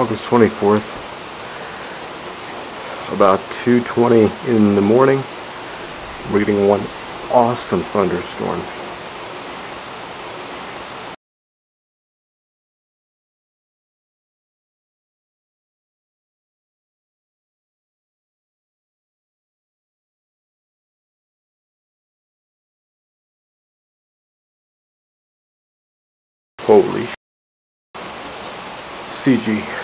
August 24th, about 2.20 in the morning. We're getting one awesome thunderstorm. Holy CG.